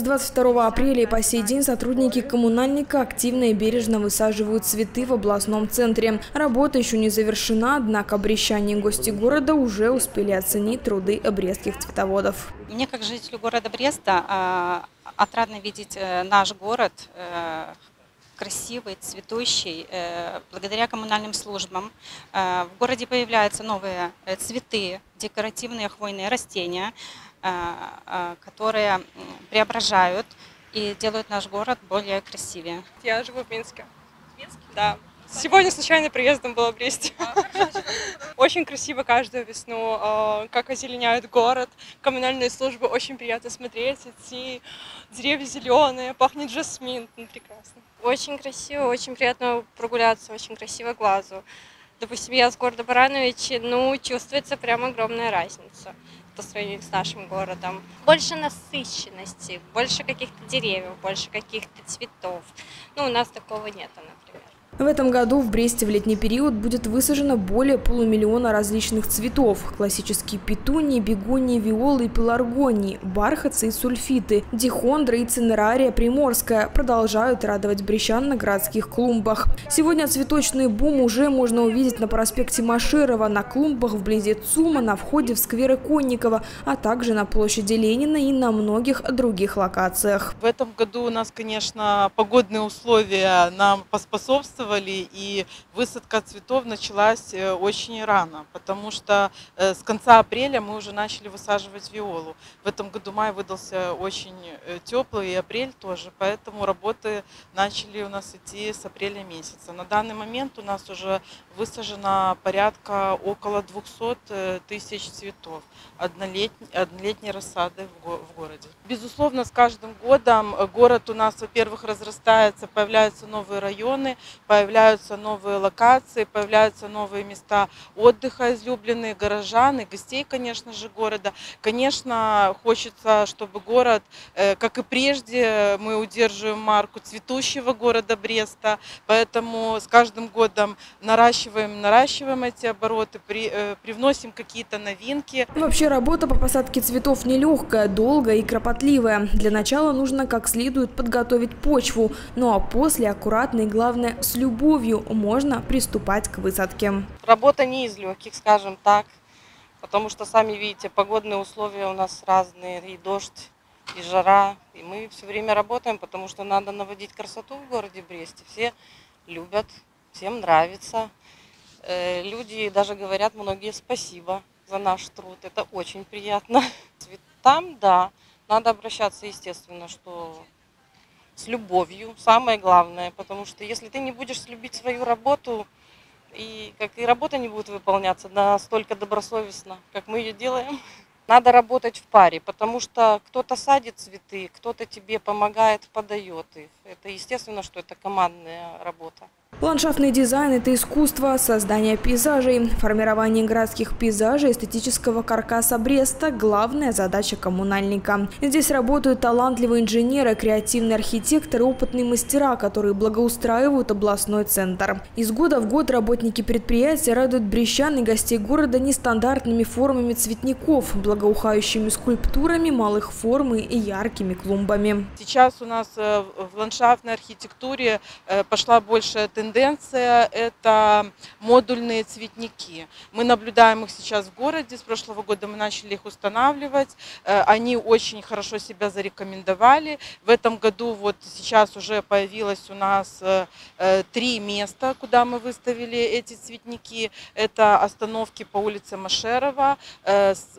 С 22 апреля и по сей день сотрудники коммунальника активно и бережно высаживают цветы в областном центре. Работа еще не завершена, однако брещане и гости города уже успели оценить труды брестских цветоводов. Мне, как жителю города Бреста, а, отрадно видеть э, наш город э, красивый, цветущий. Э, благодаря коммунальным службам в городе появляются новые цветы, декоративные хвойные растения – которые преображают и делают наш город более красивее. Я живу в Минске. В Минске? Да. Сегодня случайно приездом была в Бресте. А, очень красиво каждую весну, как озеленяют город. Коммунальные службы очень приятно смотреть, идти. Деревья зеленые, пахнет жасмин. Ну, прекрасно. Очень красиво, очень приятно прогуляться, очень красиво глазу. Допустим, я с города Барановичи, ну, чувствуется прям огромная разница по сравнению с нашим городом. Больше насыщенности, больше каких-то деревьев, больше каких-то цветов. Ну, у нас такого нет, например. В этом году в Бресте в летний период будет высажено более полумиллиона различных цветов. Классические петунии, бегонии, виолы пеларгонии, бархатцы и сульфиты, дихондра и цинерария приморская продолжают радовать брещан на городских клумбах. Сегодня цветочный бум уже можно увидеть на проспекте Машерова, на клумбах вблизи ЦУМа, на входе в скверы Конникова, а также на площади Ленина и на многих других локациях. В этом году у нас, конечно, погодные условия нам поспособствовали использовали, и высадка цветов началась э, очень рано, потому что э, с конца апреля мы уже начали высаживать виолу. В этом году май выдался очень э, теплый, и апрель тоже, поэтому работы начали у нас идти с апреля месяца. На данный момент у нас уже высажено порядка около 200 тысяч цветов однолетней, однолетней рассады в городе. Безусловно, с каждым годом город у нас, во-первых, разрастается, появляются новые районы, появляются новые локации, появляются новые места отдыха излюбленные горожан и гостей, конечно же, города. Конечно, хочется, чтобы город, э, как и прежде, мы удерживаем марку цветущего города Бреста, поэтому с каждым годом наращиваем, наращиваем эти обороты, при, э, привносим какие-то новинки. Вообще работа по посадке цветов нелегкая, долгая и кропотливая. Для начала нужно как следует подготовить почву, ну а после аккуратно и главное с любовью можно приступать к высадке. Работа не из легких, скажем так, потому что, сами видите, погодные условия у нас разные, и дождь, и жара. И мы все время работаем, потому что надо наводить красоту в городе Бресте. Все любят, всем нравится. Э, люди даже говорят многие спасибо за наш труд. Это очень приятно. Цветам, да, надо обращаться, естественно, что с любовью, самое главное, потому что если ты не будешь любить свою работу, и как и работа не будет выполняться настолько добросовестно, как мы ее делаем, надо работать в паре, потому что кто-то садит цветы, кто-то тебе помогает, подает их. Это естественно, что это командная работа. Ландшафтный дизайн – это искусство создания пейзажей. Формирование городских пейзажей эстетического каркаса Бреста – главная задача коммунальника. Здесь работают талантливые инженеры, креативные архитекторы, опытные мастера, которые благоустраивают областной центр. Из года в год работники предприятия радуют брещан и гостей города нестандартными формами цветников, благоухающими скульптурами малых форм и яркими клумбами. Сейчас у нас э, в ландшафтной архитектуре э, пошла большая тенденция тенденция – это модульные цветники. Мы наблюдаем их сейчас в городе. С прошлого года мы начали их устанавливать. Э, они очень хорошо себя зарекомендовали. В этом году вот сейчас уже появилось у нас э, э, три места, куда мы выставили эти цветники. Это остановки по улице Машерова,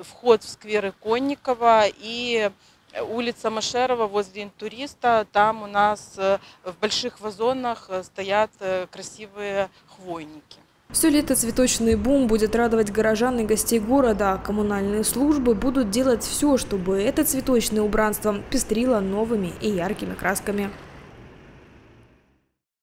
вход в скверы Конникова и улица Машерова возле интуриста, там у нас э, в больших вазонах э, стоят э, красивые хвойники. Все лето цветочный бум будет радовать горожан и гостей города. Коммунальные службы будут делать все, чтобы это цветочное убранство пестрило новыми и яркими красками.